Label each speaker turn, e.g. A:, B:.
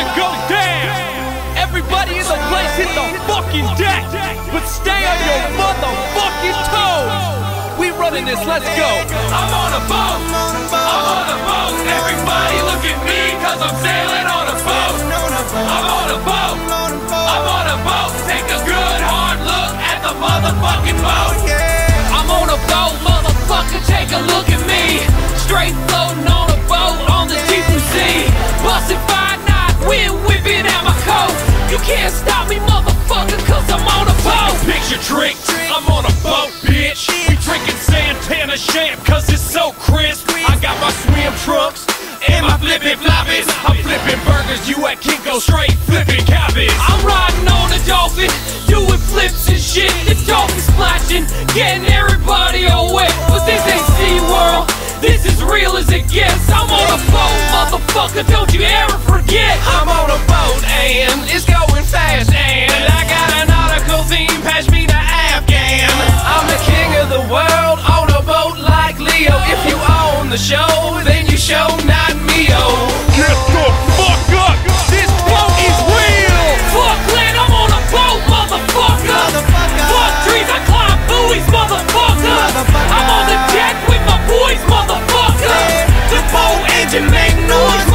A: to go down. Everybody in the place hit the fucking deck, but stay on your motherfucking toes. We running this, let's go.
B: I'm on a boat. I'm on a boat. Everybody look at me, cause I'm sailing on a boat. I'm on a boat. I'm on a boat. Take a good hard look at the motherfucking boat. I'm on a boat, motherfucker. Take a look at me. Straight floating on can't stop me, motherfucker, cause I'm on a boat.
A: Picture trick, I'm on a boat, bitch. We drinking Santana champ, cause it's so crisp. I got my swim trunks and my flippin' floppies. I'm flipping burgers, you at Kinko straight flipping cabbage.
B: I'm riding on a dolphin, doing flips and shit. The dolphin splashing, getting everybody all wet. But this ain't SeaWorld, this is real as it gets. I'm on a boat, motherfucker, don't you ever forget. I'm then you show not me, oh. Get the fuck up! This boat is real! Fuck land, I'm on a boat, motherfucker! motherfucker. Fuck trees, I climb buoys, motherfucker. motherfucker! I'm on the deck with my boys, motherfucker! Yeah. The boat engine make noise,